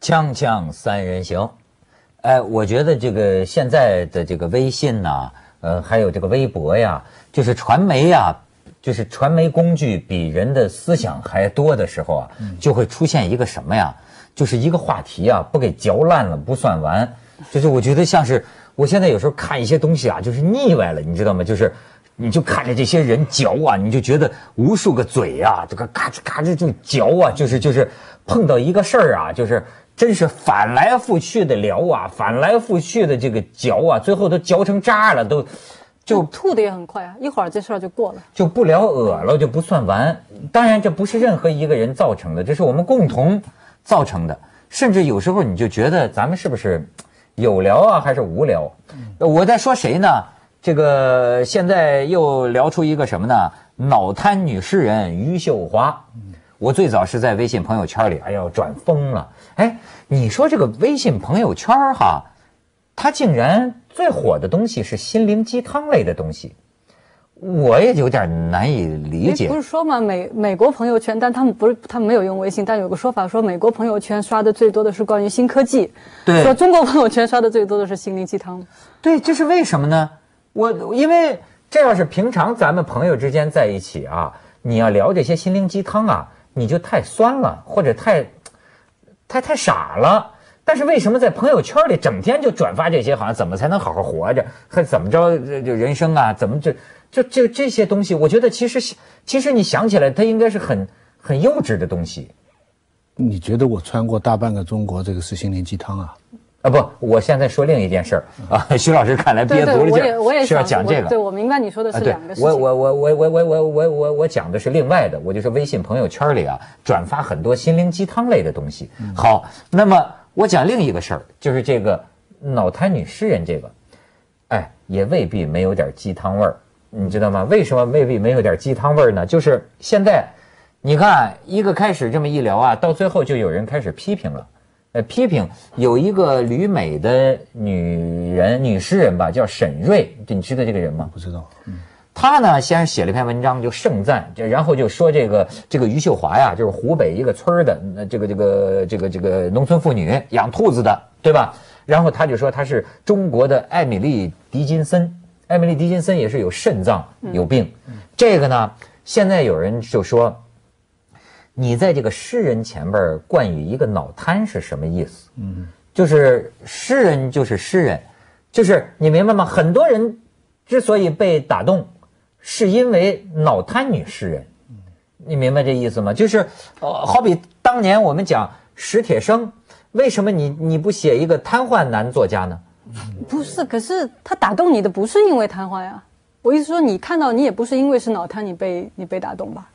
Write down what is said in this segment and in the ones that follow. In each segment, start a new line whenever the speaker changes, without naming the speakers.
锵锵三人行，哎，我觉得这个现在的这个微信呐、呃，还有这个微博呀，就是传媒呀，就是传媒工具比人的思想还多的时候啊，就会出现一个什么呀？就是一个话题啊，不给嚼烂了不算完。就是我觉得像是我现在有时候看一些东西啊，就是腻歪了，你知道吗？就是。你就看着这些人嚼啊，你就觉得无数个嘴啊，这个嘎吱嘎吱就嚼啊，就是就是碰到一个事儿啊，就是真是翻来覆去的聊啊，翻来覆去的这个嚼啊，最后都嚼成渣了，都就
吐的也很快啊，一会儿这事儿就过了。
就不聊恶了，就不算完。当然，这不是任何一个人造成的，这是我们共同造成的。甚至有时候你就觉得咱们是不是有聊啊，还是无聊？我在说谁呢？这个现在又聊出一个什么呢？脑瘫女诗人余秀华。我最早是在微信朋友圈里，哎呦转疯了。哎，你说这个微信朋友圈哈，它竟然最火的东西是心灵鸡汤类的东西，我也有点难以理解
不。是说嘛，美美国朋友圈，但他们不是，他们没有用微信，但有个说法说，美国朋友圈刷的最多的是关于新科技，
对
说中国朋友圈刷的最多的是心灵鸡汤。
对，这是为什么呢？我因为这要是平常咱们朋友之间在一起啊，你要聊这些心灵鸡汤啊，你就太酸了，或者太太太傻了。但是为什么在朋友圈里整天就转发这些，好像怎么才能好好活着，还怎么着这这人生啊，怎么这就这这些东西？我觉得其实其实你想起来，它应该是很很幼稚的东西
你觉得我穿过大半个中国，这个是心灵鸡汤啊？
啊！不，我现在说另一件事儿啊，徐老师看来憋足了劲儿
我也我也
是要讲这个。
对，我明白你说的是两个，事情。
我我我我我我我我我我讲的是另外的，我就是微信朋友圈里啊转发很多心灵鸡汤类的东西。好，那么我讲另一个事儿，就是这个脑瘫女诗人这个，哎，也未必没有点鸡汤味儿，你知道吗？为什么未必没有点鸡汤味儿呢？就是现在，你看一个开始这么一聊啊，到最后就有人开始批评了。呃，批评有一个旅美的女人，女诗人吧，叫沈瑞，你知道这个人吗？
不知道，嗯，
他呢，先写了一篇文章，就盛赞，就然后就说这个这个余秀华呀，就是湖北一个村儿的，呃这个这个这个这个农村妇女养兔子的，对吧？然后他就说她是中国的艾米丽·狄金森，艾米丽·狄金森也是有肾脏有病，这个呢，现在有人就说，你在这个诗人前边儿冠以一个脑瘫是什么意思？嗯，就是诗人就是诗人，就是你明白吗？很多人之所以被打动，是因为脑瘫女诗人，你明白这意思吗？就是呃，好比当年我们讲史铁生，为什么你你不写一个瘫痪男作家呢？
不是，可是他打动你的不是因为瘫痪呀。我意思说，你看到你也不是因为是脑瘫，你被你被打动吧？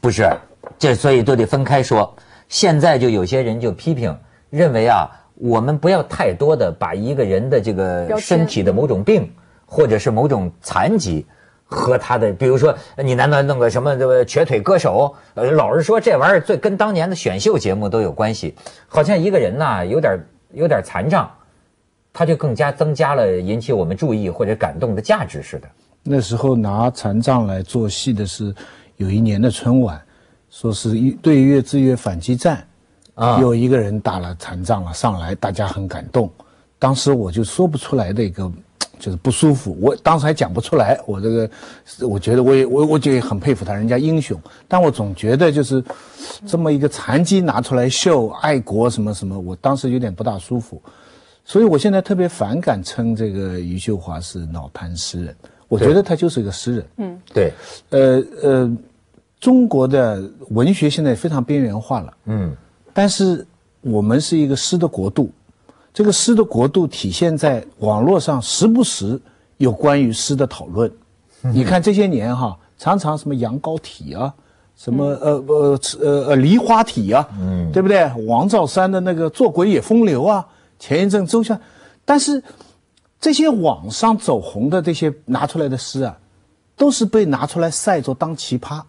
不是，这所以都得分开说。现在就有些人就批评，认为啊，我们不要太多的把一个人的这个身体的某种病，或者是某种残疾。和他的，比如说，你难道弄个什么这个瘸腿歌手？呃，老是说，这玩意儿最跟当年的选秀节目都有关系。好像一个人呐，有点有点残障，他就更加增加了引起我们注意或者感动的价值似的。
那时候拿残障来做戏的是有一年的春晚，说是一对越自越反击战，
啊
有一个人打了残障了上来，大家很感动。当时我就说不出来的一个 就是不舒服，我当时还讲不出来。我这个，我觉得我也我我就也很佩服他，人家英雄。但我总觉得就是这么一个残疾拿出来秀爱国什么什么，我当时有点不大舒服。所以我现在特别反感称这个余秀华是脑瘫诗人，我觉得他就是一个诗人。嗯。
对，
呃呃，中国的文学现在非常边缘化了，
嗯，
但是我们是一个诗的国度，这个诗的国度体现在网络上时不时有关于诗的讨论。你看这些年哈，常常什么羊羔体啊，什么呃呃呃呃梨花体啊，嗯，对不对？王兆山的那个做鬼也风流啊，前一阵周夏，但是这些网上走红的这些拿出来的诗啊，都是被拿出来晒着当奇葩，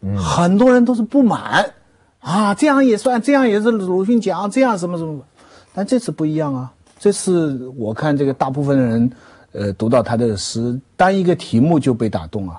嗯。很多人都是不满啊，这样也算，这样也是鲁迅讲，这样什么什么，但这次不一样啊，这次我看这个大部分人，呃，读到他的诗，单一个题目就被打动啊，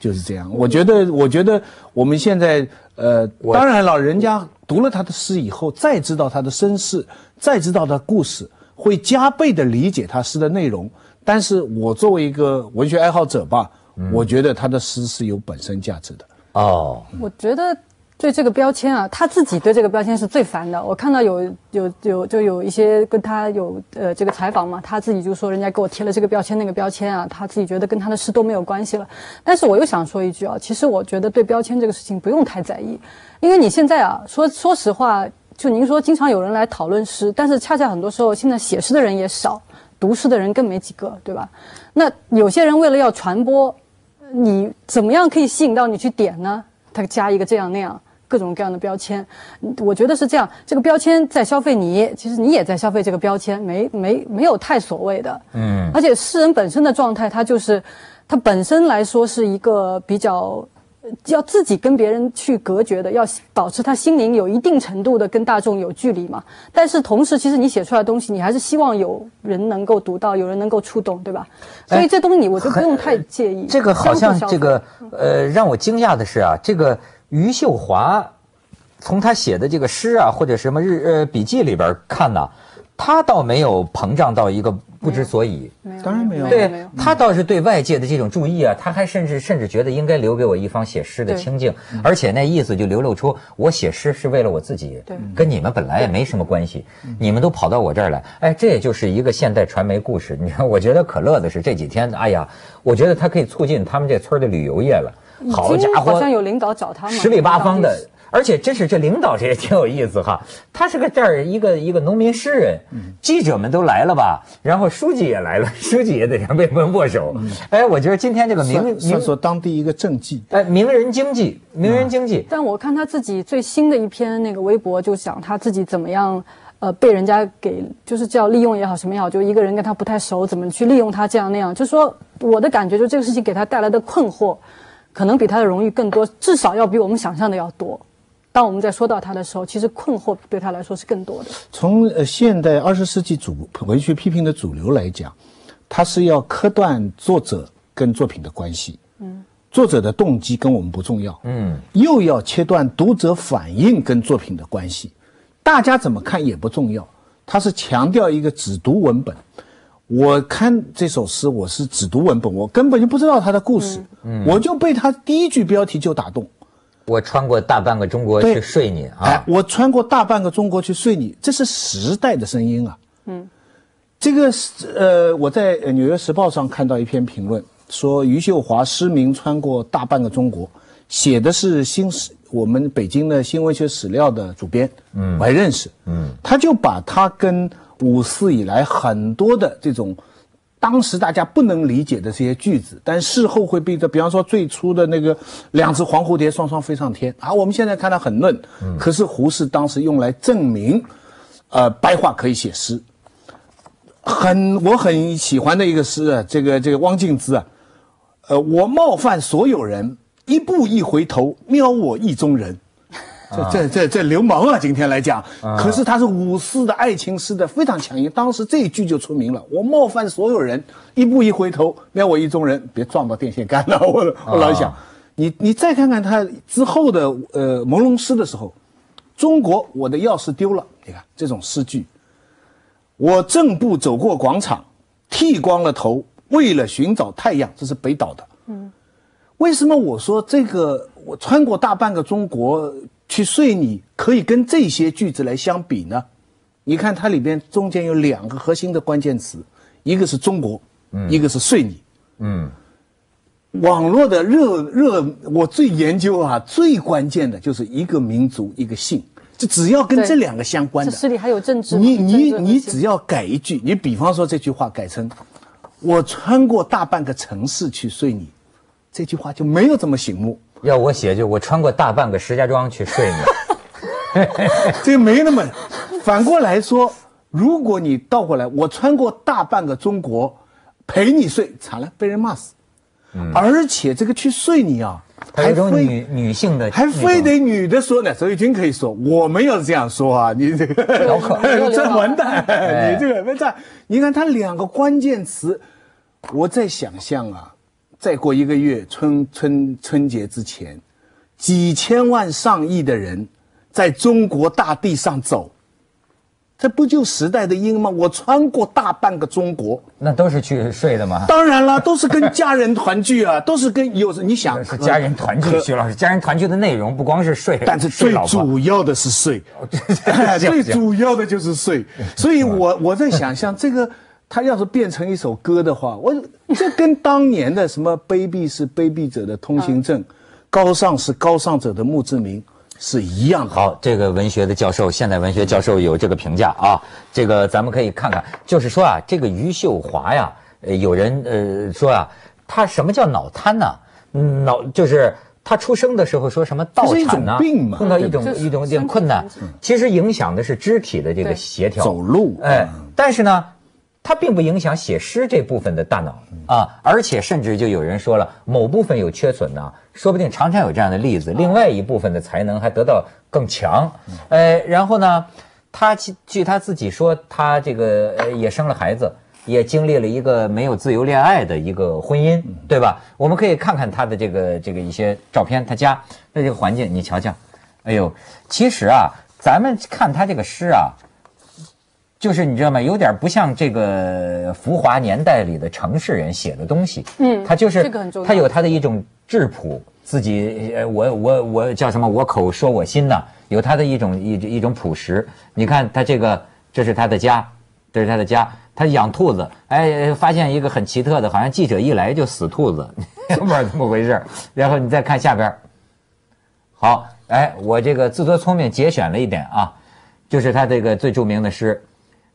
就是这样。我觉得，我觉得我们现在，呃，当然了，人家读了他的诗以后，再知道他的身世，再知道他的故事，会加倍的理解他诗的内容。但是我作为一个文学爱好者吧，我觉得他的诗是有本身价值的。
哦，
我觉得对这个标签啊，他自己对这个标签是最烦的。我看到有有有就有一些跟他有呃这个采访嘛，他自己就说人家给我贴了这个标签那个标签啊，他自己觉得跟他的诗都没有关系了。但是我又想说一句啊，其实我觉得对标签这个事情不用太在意，因为你现在啊说说实话，就您说经常有人来讨论诗，但是恰恰很多时候现在写诗的人也少，读诗的人更没几个，对吧？那有些人为了要传播。你怎么样可以吸引到你去点呢？他加一个这样那样各种各样的标签，我觉得是这样。这个标签在消费你，其实你也在消费这个标签，没没没有太所谓的。嗯。而且诗人本身的状态，他就是他本身来说是一个比较。要自己跟别人去隔绝的，要保持他心灵有一定程度的跟大众有距离嘛。但是同时，其实你写出来的东西，你还是希望有人能够读到，有人能够触动，对吧？所以这东西你我就不用太介意。
这个好像这个呃，让我惊讶的是啊，这个余秀华从他写的这个诗啊，或者什么日呃笔记里边看呢，他倒没有膨胀到一个。不知所以，
当然没有。
对他倒是对外界的这种注意啊，他还甚至甚至觉得应该留给我一方写诗的清静，而且那意思就流露出我写诗是为了我自己，跟你们本来也没什么关系，你们都跑到我这儿来，哎，这也就是一个现代传媒故事。你看，我觉得可乐的是这几天，哎呀，我觉得他可以促进他们这村的旅游业了。好家伙，
好像有领导找他们，
十里八方的。而且真是这领导这也挺有意思哈，他是个这儿一个一个农民诗人，记者们都来了吧，然后书记也来了，书记也得让被问握手。哎，我觉得今天这个名
算说当地一个政绩，
哎，名人经济，名人经济。
但我看他自己最新的一篇那个微博，就讲他自己怎么样，呃，被人家给就是叫利用也好，什么也好，就一个人跟他不太熟，怎么去利用他这样那样。就说我的感觉，就这个事情给他带来的困惑，可能比他的荣誉更多，至少要比我们想象的要多。当我们在说到他的时候，其实困惑对他来说是更多的。
从呃现代二十世纪主文学批评的主流来讲，他是要磕断作者跟作品的关系。嗯，作者的动机跟我们不重要。嗯，又要切断读者反应跟作品的关系，大家怎么看也不重要。他是强调一个只读文本。我看这首诗，我是只读文本，我根本就不知道他的故事，嗯我就被他第一句标题就打动。
我穿过大半个中国去睡你啊！
我穿过大半个中国去睡你，这是时代的声音啊。嗯，这个是呃，我在《纽约时报》上看到一篇评论，说余秀华失明穿过大半个中国，写的是新史，我们北京的新文学史料的主编，嗯，我还认识，嗯，他就把他跟五四以来很多的这种。当时大家不能理解的这些句子，但事后会被这，比方说最初的那个“两只黄蝴蝶双双飞上天”，啊，我们现在看到很嫩，可是胡适当时用来证明，呃，白话可以写诗。很我很喜欢的一个诗啊，这个这个汪静之啊，呃，我冒犯所有人，一步一回头，瞄我意中人。这这这这流氓啊！今天来讲，可是他是五四的爱情诗的非常强硬，当时这一句就出名了。我冒犯所有人，一步一回头，瞄我意中人，别撞到电线杆了。我我老想，你你再看看他之后的呃朦胧诗的时候，中国我的钥匙丢了，你看这种诗句，我正步走过广场，剃光了头，为了寻找太阳，这是北岛的。嗯，为什么我说这个我穿过大半个中国？去睡你可以跟这些句子来相比呢？你看它里边中间有两个核心的关键词，一个是中国，一个是睡你。嗯，网络的热热，我最研究啊，最关键的就是一个民族一个姓，就只要跟这两个相关的。
这里还有政治。
你你你只要改一句，你比方说这句话改成“我穿过大半个城市去睡你”，这句话就没有这么醒目。
要我写就我穿过大半个石家庄去睡你，
这个没那么。反过来说，如果你倒过来，我穿过大半个中国陪你睡，惨了，被人骂死。而且这个去睡你啊，
还种女女性的，
还非得女的说呢。周玉军可以说，我没有这样说啊，你这个 这完蛋，你这个没在。你看他两个关键词，我在想象啊。再过一个月，春春春节之前，几千万上亿的人，在中国大地上走，这不就时代的鹰吗？我穿过大半个中国，
那都是去睡的吗？
当然了，都是跟家人团聚啊，都是跟有你想
是家人团聚，徐老师，家人团聚的内容不光是睡，
但是最主要的是睡，最主要的就是睡。所以我我在想象这个，它要是变成一首歌的话，我这跟当年的什么卑鄙是卑鄙者的通行证，高尚是高尚者的墓志铭是一样的。
好，这个文学的教授，现代文学教授有这个评价啊。这个咱们可以看看，就是说啊，这个余秀华呀，呃，有人呃说啊，他什么叫脑瘫呢？嗯脑就是他出生的时候说什么道
这是一种
产呢，
病嘛
碰到一种一种一种困难，其实影响的是肢体的这个协调，
走路
哎
嗯，
但是呢。它并不影响写诗这部分的大脑啊，而且甚至就有人说了，某部分有缺损呢，说不定常常有这样的例子，另外一部分的才能还得到更强。呃，然后呢，他据据他自己说，他这个呃也生了孩子，也经历了一个没有自由恋爱的一个婚姻，对吧？我们可以看看他的这个这个一些照片，他家的这个环境，你瞧瞧，哎呦，其实啊，咱们看他这个诗啊。就是你知道吗？有点不像这个浮华年代里的城市人写的东西。
嗯
他就是
这个很重要
他有他的一种质朴，自己呃，我我我叫什么？我口说我心呐，有他的一种一一种朴实。你看他这个，这是他的家，这是他的家，他养兔子，哎，发现一个很奇特的，好像记者一来就死兔子，不知道怎么回事。然后你再看下边，好，哎，我这个自作聪明节选了一点啊，就是他这个最著名的诗，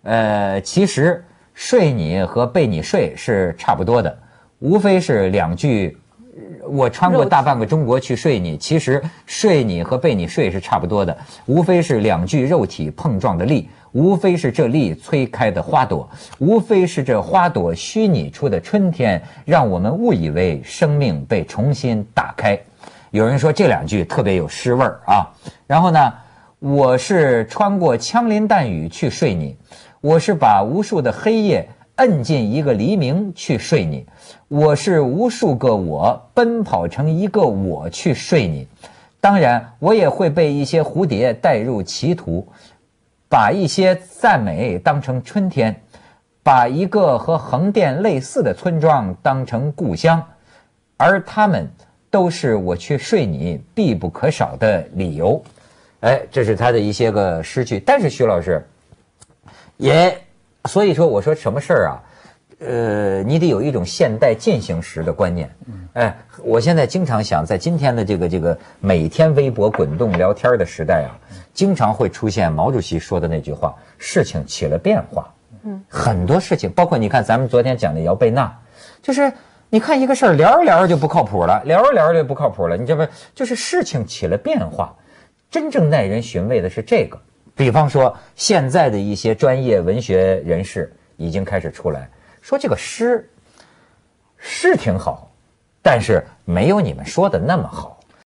呃，其实睡你和被你睡是差不多的，无非是两句。呃我穿过大半个中国去睡你，其实睡你和被你睡是差不多的，无非是两具肉体碰撞的力，无非是这力催开的花朵，无非是这花朵虚拟出的春天，让我们误以为生命被重新打开。有人说这两句特别有诗味儿啊。然后呢，我是穿过枪林弹雨去睡你，我是把无数的黑夜摁进一个黎明去睡你，我是无数个我奔跑成一个我去睡你。当然，我也会被一些蝴蝶带入歧途，把一些赞美当成春天，把一个和横店类似的村庄当成故乡，而他们都是我去睡你必不可少的理由。哎，这是他的一些个诗句。但是徐老师，也所以说我说什么事儿啊？呃，你得有一种现代进行时的观念。哎，我现在经常想，在今天的这个这个每天微博滚动聊天的时代啊，经常会出现毛主席说的那句话：事情起了变化。嗯，很多事情，包括你看咱们昨天讲的姚贝娜，就是你看一个事儿聊着聊着就不靠谱了，聊着聊着就不靠谱了。你这不就是事情起了变化？真正耐人寻味的是这个。比方说，现在的一些专业文学人士已经开始出来说，这个诗是挺好，但是没有你们说的那么好。